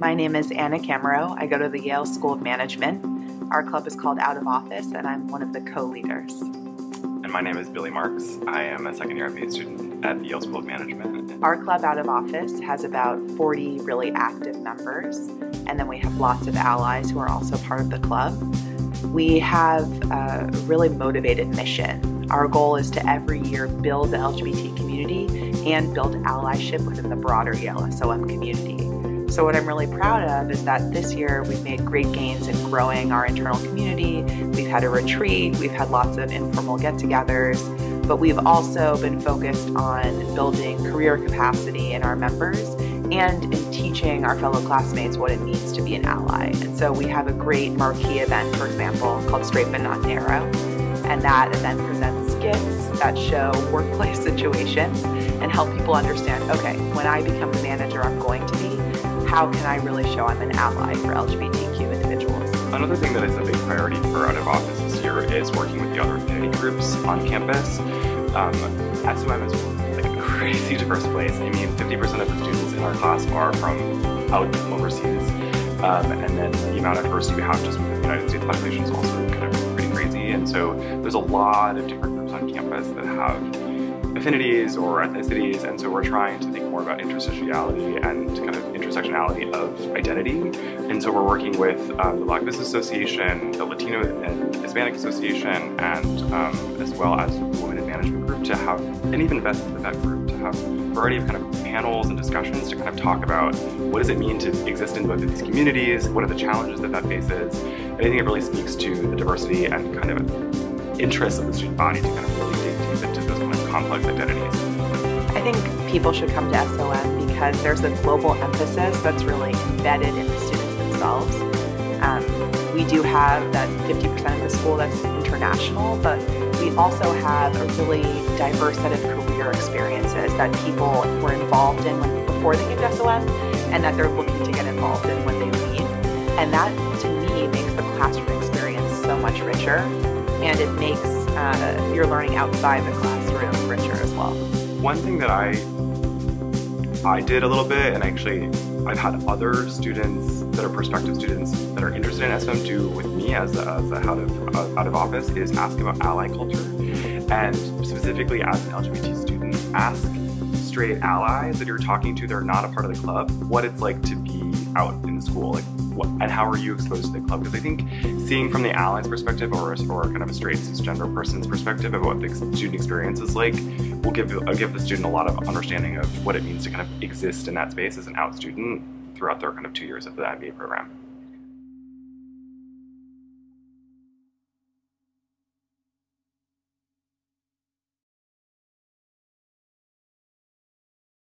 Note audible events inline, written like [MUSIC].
My name is Anna Camero. I go to the Yale School of Management. Our club is called Out of Office, and I'm one of the co leaders. And my name is Billy Marks. I am a second year MBA student at the Yale School of Management. Our club Out of Office has about 40 really active members, and then we have lots of allies who are also part of the club. We have a really motivated mission. Our goal is to every year build the LGBT community and build allyship within the broader Yale SOM community. So, what I'm really proud of is that this year we've made great gains in growing our internal community. We've had a retreat, we've had lots of informal get togethers, but we've also been focused on building career capacity in our members and in teaching our fellow classmates what it means to be an ally. And so we have a great marquee event, for example, called Straight But Not Narrow. And that event presents skits that show workplace [LAUGHS] situations and help people understand okay, when I become the manager I'm going to be, how can I really show I'm an ally for LGBTQ individuals? Another thing that is a big priority for Out of Office this year is working with the other affinity groups on campus. Um, SOM is like a crazy [LAUGHS] diverse place. I mean, 50% of the students in our class are from out overseas. Um, and then the amount of diversity we have just within the United States population is also kind of pretty crazy. And so there's a lot of different groups on campus that have affinities or ethnicities, and so we're trying to think more about intersectionality and kind of intersectionality of identity. And so we're working with um, the Black Business Association, the Latino and Hispanic Association, and um, as well as the Women in Management group to have, and even invested the that group to have a variety of kind of panels and discussions to kind of talk about what does it mean to exist in both of these communities, what are the challenges that that faces, and I think it really speaks to the diversity and kind of interests of the student body to kind of really complex identities. I think people should come to SOM because there's a global emphasis that's really embedded in the students themselves. Um, we do have that 50% of the school that's international, but we also have a really diverse set of career experiences that people were involved in before they came to SOM and that they're looking to get involved in when they leave. And that, to me, makes the classroom experience so much richer and it makes uh, your learning outside the classroom richer as well. One thing that I I did a little bit, and actually I've had other students that are prospective students that are interested in SOM do with me as a, as a out of uh, out of office is ask about ally culture, and specifically as an LGBT student, ask straight allies that you're talking to that are not a part of the club what it's like to be out in the school, like what, and how are you exposed to the club? Because I think seeing from the allies perspective or, or kind of a straight cisgender person's perspective of what the student experience is like will give, uh, give the student a lot of understanding of what it means to kind of exist in that space as an out student throughout their kind of two years of the MBA program.